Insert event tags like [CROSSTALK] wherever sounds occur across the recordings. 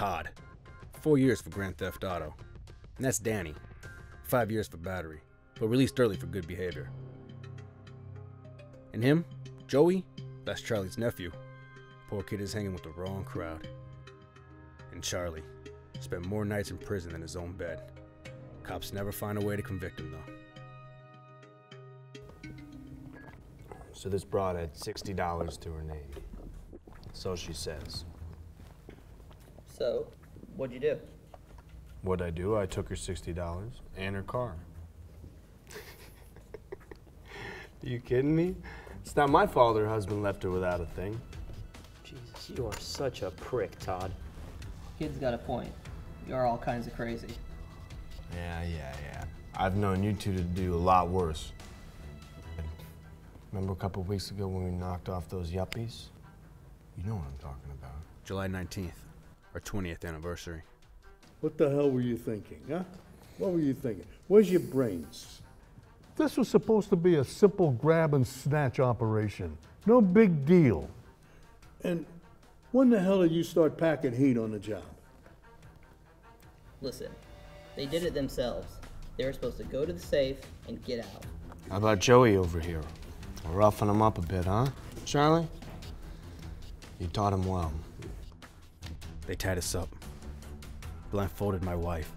Todd. Four years for Grand Theft Auto. And that's Danny. Five years for battery, but released early for good behavior. And him, Joey, that's Charlie's nephew. Poor kid is hanging with the wrong crowd. And Charlie spent more nights in prison than his own bed. Cops never find a way to convict him, though. So this broad had $60 to her name. So she says. So, what'd you do? What'd I do? I took her $60 and her car. [LAUGHS] you kidding me? It's not my fault her husband left her without a thing. Jesus, you are such a prick, Todd. Kid's got a point. You're all kinds of crazy. Yeah, yeah, yeah. I've known you two to do a lot worse. Remember a couple weeks ago when we knocked off those yuppies? You know what I'm talking about. July 19th, our 20th anniversary. What the hell were you thinking, huh? What were you thinking? Where's your brains? This was supposed to be a simple grab and snatch operation. No big deal. And when the hell did you start packing heat on the job? Listen, they did it themselves. They were supposed to go to the safe and get out. How about Joey over here? We're roughing him up a bit, huh? Charlie? You taught him well. They tied us up, blindfolded my wife,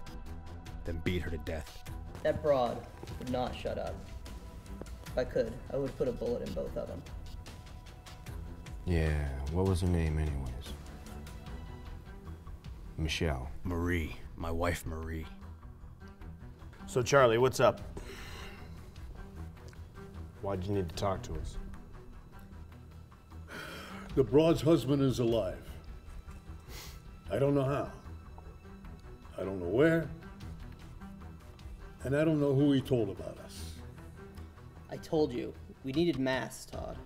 then beat her to death. That broad would not shut up. If I could, I would put a bullet in both of them. Yeah, what was her name, anyways? Michelle. Marie, my wife Marie. So, Charlie, what's up? Why'd you need to talk to us? The broad's husband is alive. I don't know how. I don't know where. And I don't know who he told about us. I told you, we needed masks, Todd.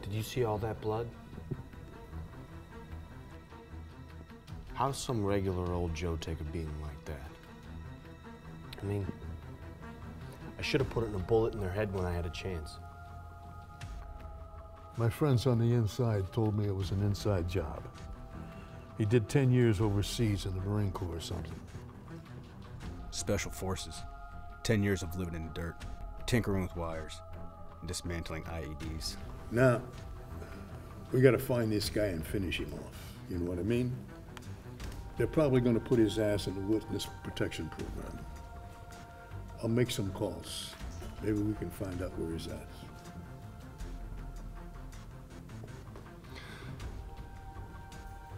Did you see all that blood? How does some regular old Joe take a beating like that? I mean, I should have put it in a bullet in their head when I had a chance. My friends on the inside told me it was an inside job. He did 10 years overseas in the Marine Corps or something. Special Forces. 10 years of living in the dirt, tinkering with wires, and dismantling IEDs. Now, we gotta find this guy and finish him off. You know what I mean? They're probably gonna put his ass in the witness protection program. I'll make some calls. Maybe we can find out where he's at.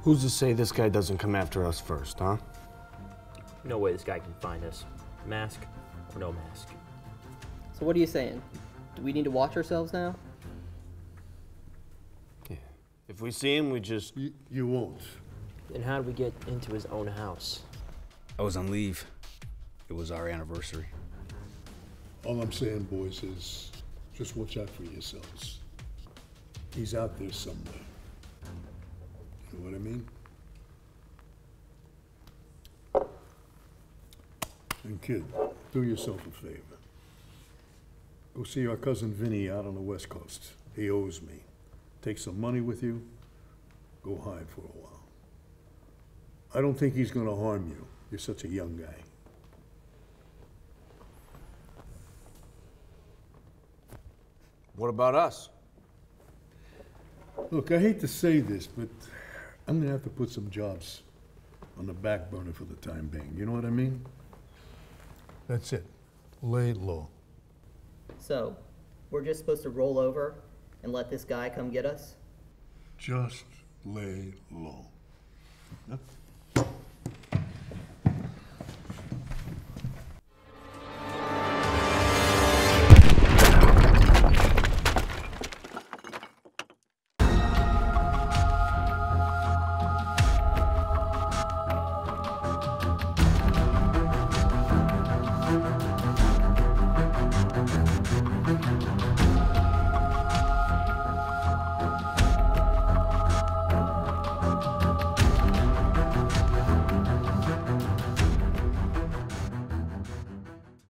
Who's to say this guy doesn't come after us first, huh? No way this guy can find us. Mask or no mask. So what are you saying? Do we need to watch ourselves now? Yeah. If we see him, we just. You, you won't. Then how did we get into his own house? I was on leave. It was our anniversary. All I'm saying, boys, is just watch out for yourselves. He's out there somewhere. You know what I mean? And kid, do yourself a favor. Go see our cousin Vinny out on the West Coast. He owes me. Take some money with you. Go hide for a while. I don't think he's gonna harm you. You're such a young guy. What about us? Look, I hate to say this, but I'm gonna have to put some jobs on the back burner for the time being. You know what I mean? That's it. Lay low. So, we're just supposed to roll over and let this guy come get us? Just lay low. Huh?